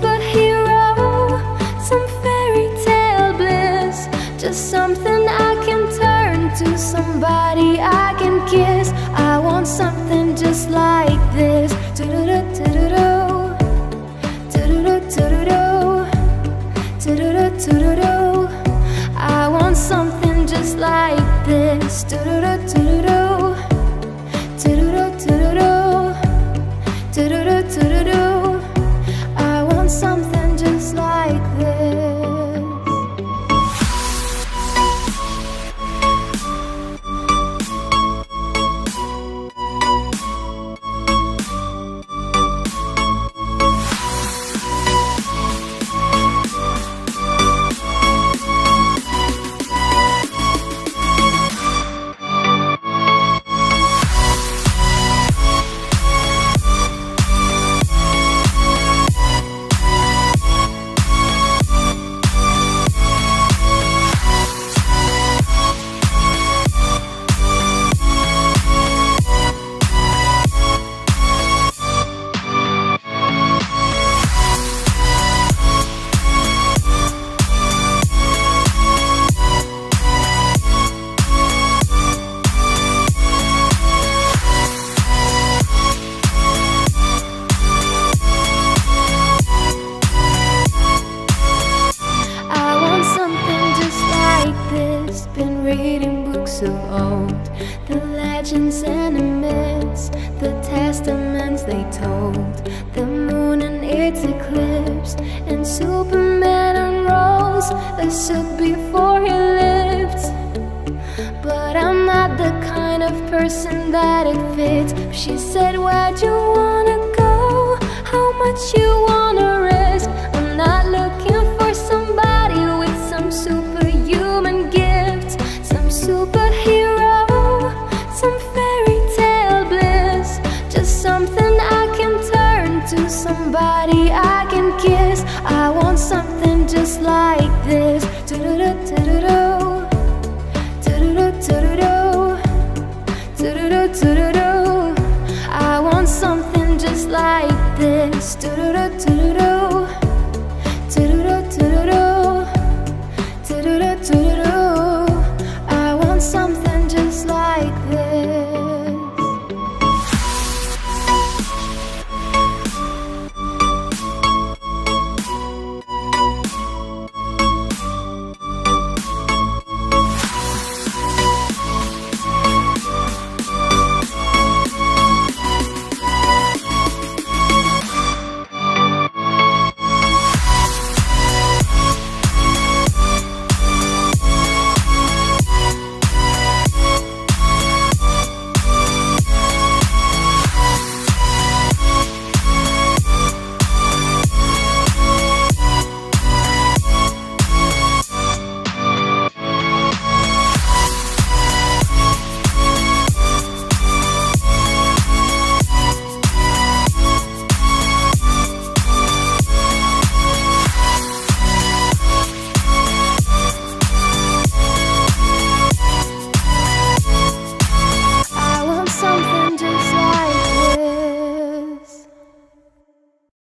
superhero, some fairy tale bliss. Just something I can turn to, somebody I can kiss. I want something just like this. I want something just like this. Reading books of old, the legends and the myths, the testaments they told, the moon and its eclipse, and Superman unrolls a suit before he lived. But I'm not the kind of person that it fits. She said, Where'd you wanna go? How much you wanna Do-do-do-do-do-do. I want something just like this. Do-do-do-do-do-do.